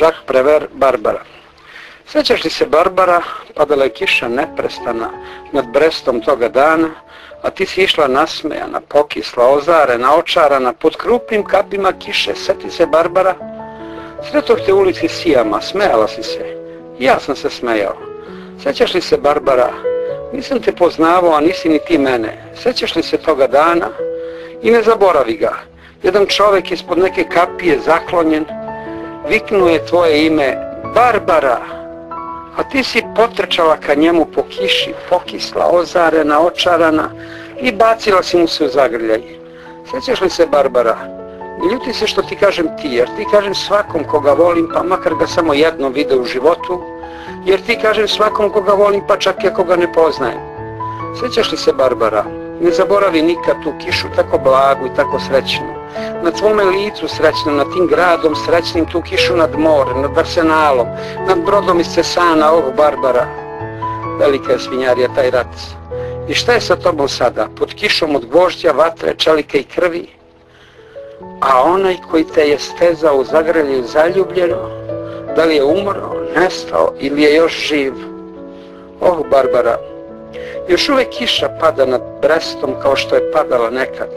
Jacques Prever, Barbara. Sjećaš li se Barbara, padala je kiša neprestana nad Brestom toga dana, a ti si išla nasmejana, pokisla, ozarena, očarana, pod krupnim kapima kiše. Sjeti se Barbara? Sretog te ulici sijama, smejala si se. Ja sam se smejao. Sjećaš li se Barbara? Nisam te poznavao, a nisi ni ti mene. Sjećaš li se toga dana? I ne zaboravi ga. Jedan čovjek ispod neke kapije zaklonjen, viknuo je tvoje ime Barbara, a ti si potrčala ka njemu po kiši, pokisla, ozarena, očarana i bacila si mu se u zagrljaj. Sjećaš li se Barbara? Ljuti se što ti kažem ti, jer ti kažem svakom koga volim, pa makar ga samo jednom vide u životu, jer ti kažem svakom koga volim, pa čak i ako ga ne poznajem. Sjećaš li se Barbara? Ne zaboravi nikad tu kišu tako blagu i tako srećnu. Na tvome licu srećnom, nad tim gradom srećnim, tu kišu nad morem, nad arsenalom, nad brodom iz Cesana, oh Barbara. Velika je svinjarija taj rat. I šta je sa tobom sada? Pod kišom od gvožđa, vatre, čelike i krvi? A onaj koji te je stezao u zagrlju zaljubljeno, da li je umro, nestao ili je još živ? Oh, Barbara, još uvijek kiša pada nad Brestom kao što je padala nekad,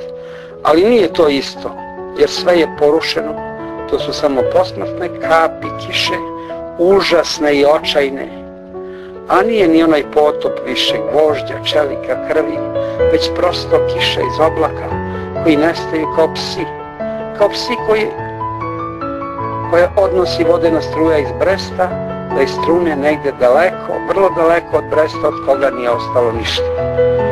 ali nije to isto, jer sve je porušeno. To su samo posmrtne kapi kiše, užasne i očajne. A nije ni onaj potop više gvožđa, čelika, krvi, već prosto kiše iz oblaka koji nestaju kao psi, kao psi koji koje odnosi vodena struja iz Bresta da istrune negdje daleko, vrlo daleko od Bresta od koga nije ostalo ništa.